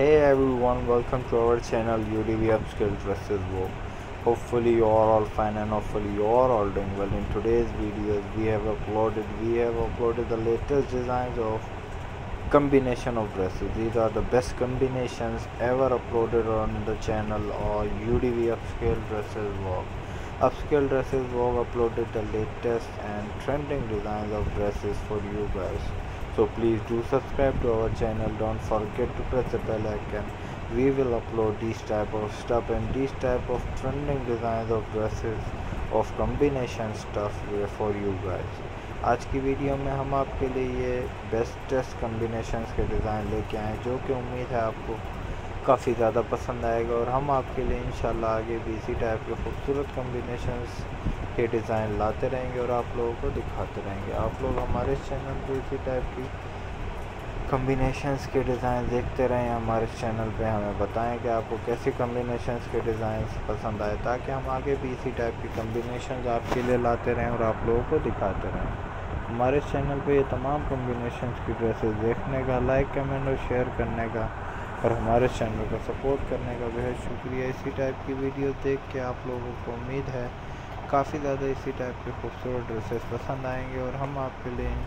Hey everyone, welcome to our channel UDV Upskill Dresses Walk. Hopefully you are all fine and hopefully you are all doing well. In today's videos we have uploaded we have uploaded the latest designs of combination of dresses. These are the best combinations ever uploaded on the channel or UDV Upscale Dresses Walk. Upscale Dresses Walk uploaded the latest and trending designs of dresses for you guys so please do subscribe to our channel don't forget to press the bell icon we will upload these type of stuff and these type of trending designs of dresses of combination stuff for you guys आज की video में हम आपके लिए bestest combination के design लेके आए जो कि उम्मीद है आपको काफ़ी ज़्यादा पसंद आएगा और हम आपके लिए इन आगे भी इसी टाइप के खूबसूरत कम्बिनेशंस के डिज़ाइन लाते रहेंगे और आप लोगों को दिखाते रहेंगे। आप लोग हमारे चैनल पर इसी टाइप की कम्बिनेशंस के डिज़ाइन देखते रहें, हमारे चैनल पे हमें बताएँ कि आपको कैसी कम्बिनेशंस के डिज़ाइन पसंद आए, ताकि हम आगे भी इसी टाइप की कम्बिनेशन आपके लिए लाते रहें और आप लोगों को दिखाते रहें। हमारे चैनल पे ये तमाम कम्बिनेशंस की ड्रेसेस देखने का लाइक कमेंट और शेयर करने का और हमारे चैनल को सपोर्ट करने का बेहद शुक्रिया। इसी टाइप की वीडियो देख के आप लोगों को उम्मीद है काफ़ी ज़्यादा इसी टाइप के खूबसूरत ड्रेसेस पसंद आएँगे और हम आपके लिए इन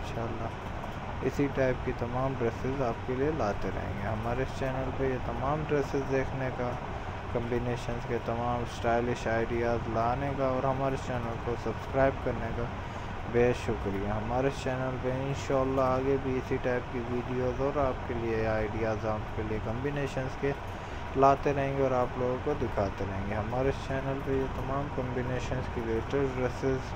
इसी टाइप की तमाम ड्रेसेस आपके लिए लाते रहेंगे। हमारे चैनल पे ये तमाम ड्रेसेस देखने का कम्बिनेशन के तमाम स्टाइलिश आइडियाज़ लाने का और हमारे चैनल को सब्सक्राइब करने का बेहद शुक्रिया हमारे चैनल पे इन आगे भी इसी टाइप की वीडियोज़ और आपके लिए आइडियाज़ आपके लिए कम्बिनेशन के लाते रहेंगे और आप लोगों को दिखाते रहेंगे। हमारे चैनल पे ये तमाम कम्बिनेशन की लेटेस्ट ड्रेसेस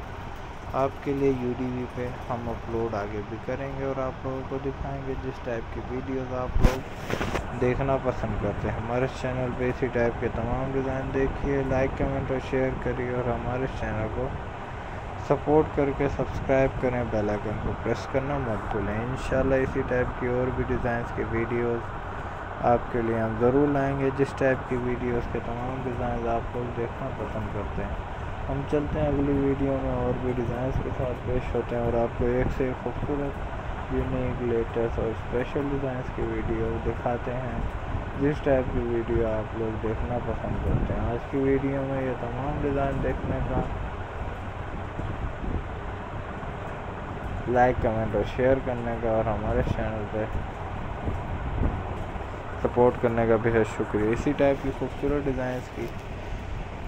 आपके लिए यू पे हम अपलोड आगे भी करेंगे और आप लोगों को दिखाएँगे जिस टाइप की वीडियोस आप लोग देखना पसंद करते हैं। हमारे चैनल पे इसी टाइप के तमाम डिज़ाइन देखिए लाइक कमेंट और शेयर करिए और हमारे चैनल को सपोर्ट करके सब्सक्राइब करें, बेल आइकन को प्रेस करना मत भूलें। इंशाल्लाह इसी टाइप की और भी डिज़ाइंस के वीडियोस आपके लिए हम ज़रूर लाएँगे। जिस टाइप की वीडियोस के तमाम डिज़ाइन आप लोग देखना पसंद करते हैं। हम चलते हैं अगली वीडियो में और भी डिज़ाइन के साथ पेश होते हैं और आपको एक से खूबसूरत यूनिक लेटेस्ट और स्पेशल डिज़ाइन की वीडियो दिखाते हैं। जिस टाइप की वीडियो आप लोग देखना पसंद करते हैं। आज की वीडियो में ये तमाम डिज़ाइन देखने का लाइक कमेंट और शेयर करने का और हमारे चैनल पर सपोर्ट करने का बेहद शुक्रिया। इसी टाइप की खूबसूरत डिज़ाइन की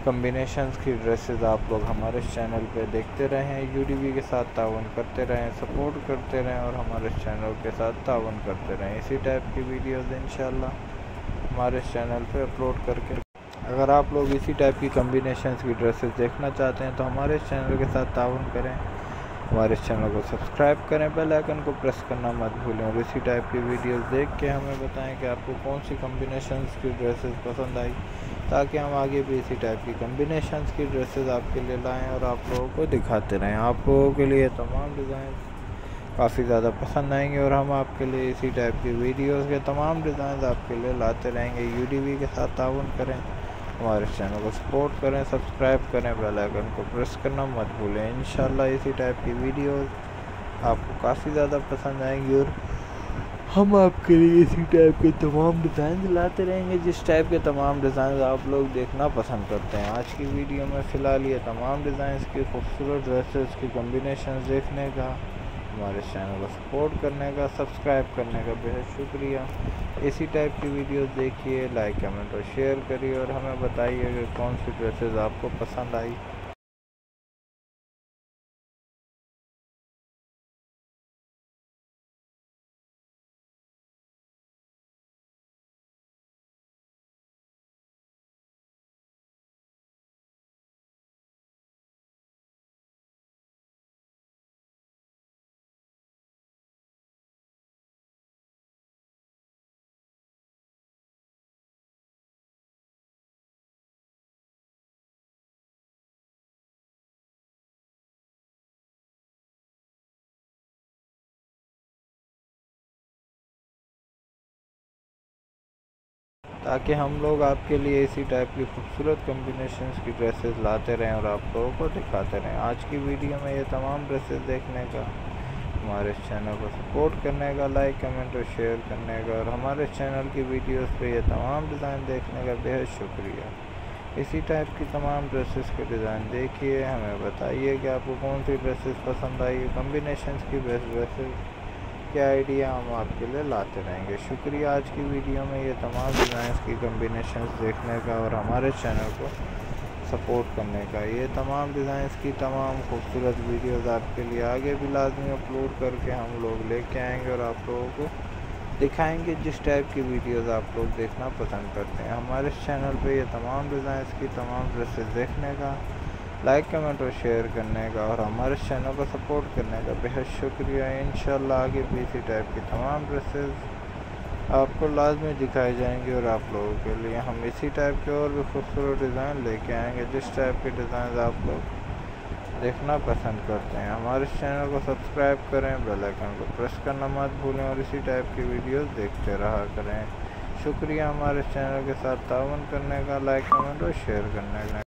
कम्बिनेशंस की ड्रेसेस आप लोग हमारे चैनल पे देखते रहें यूडीवी के साथ तावन करते रहें सपोर्ट करते रहें और हमारे चैनल के साथ तावन करते रहें। इसी टाइप की वीडियोस इंशाल्लाह हमारे चैनल पे अपलोड करके। अगर आप लोग इसी टाइप की कम्बिनेशंस की ड्रेसेस देखना चाहते हैं तो हमारे चैनल के साथ तावन करें। हमारे चैनल को सब्सक्राइब करें, बेल आइकन को प्रेस करना मत भूलें और इसी टाइप की वीडियोस देख के हमें बताएँ कि आपको कौन सी कम्बिनेशन की ड्रेसेस पसंद आई, ताकि हम आगे भी इसी टाइप की कम्बिनेशन की ड्रेसेस आपके लिए लाएँ और आप लोगों को दिखाते रहें। आप लोगों के लिए तमाम डिज़ाइन काफ़ी ज़्यादा पसंद आएँगे और हम आपके लिए इसी टाइप की वीडियोज़ के तमाम डिज़ाइन आपके लिए लाते रहेंगे। यूडीवी के साथ ताउन करें। हमारे चैनल को सपोर्ट करें, सब्सक्राइब करें, बेल आइकन को प्रेस करना मत भूलें। इन इसी टाइप की वीडियोस आपको काफ़ी ज़्यादा पसंद आएँगी और हम आपके लिए इसी टाइप के तमाम डिज़ाइन लाते रहेंगे, जिस टाइप के तमाम डिज़ाइन आप लोग देखना पसंद करते हैं। आज की वीडियो में फ़िलहाल ये तमाम डिज़ाइन की खूबसूरत ड्रेसेस की कॉम्बिनेशन देखने का हमारे चैनल को सपोर्ट करने का सब्सक्राइब करने का बेहद शुक्रिया। इसी टाइप की वीडियोस देखिए लाइक कमेंट और शेयर करिए और हमें बताइए कि कौन सी ड्रेसेस आपको पसंद आई। ताकि हम लोग आपके लिए इसी टाइप की खूबसूरत कम्बिनेशन की ड्रेसेस लाते रहें और आप लोगों को दिखाते रहें। आज की वीडियो में ये तमाम ड्रेसेस देखने का, हमारे चैनल को सपोर्ट करने का लाइक कमेंट और शेयर करने का और हमारे चैनल की वीडियोस पे ये तमाम डिज़ाइन देखने का बेहद शुक्रिया। इसी टाइप की तमाम ड्रेसेस के डिज़ाइन देखिए, हमें बताइए कि आपको कौन सी ड्रेसेस पसंद आई कम्बिनेशन की बेस्ट ड्रेसेस के आइडिया हम आपके लिए लाते रहेंगे? शुक्रिया आज की वीडियो में ये तमाम डिज़ाइन की कम्बिनेशन देखने का और हमारे चैनल को सपोर्ट करने का। ये तमाम डिज़ाइंस की तमाम खूबसूरत वीडियोस आपके लिए आगे भी लाजमी अपलोड करके हम लोग लेके आएँगे और आप लोगों को दिखाएँगे जिस टाइप की वीडियोस आप लोग देखना पसंद करते हैं। हमारे चैनल पे ये तमाम डिज़ाइंस की तमाम ड्रेसेस देखने का लाइक कमेंट और शेयर करने का और हमारे चैनल को सपोर्ट करने का बेहद शुक्रिया। इन आगे भी इसी टाइप की तमाम ड्रेसेस आपको लाजमी दिखाई जाएँगे और आप लोगों के लिए हम इसी टाइप के और भी खूबसूरत डिज़ाइन लेके आएँगे। जिस टाइप के डिज़ाइन आप लोग देखना पसंद करते हैं, हमारे चैनल को सब्सक्राइब करें बेल आइकन को प्रेस करना मत भूलें और इसी टाइप की वीडियोस देखते रहा करें। शुक्रिया हमारे चैनल के साथ ताउन करने का लाइक कमेंट और शेयर करने का।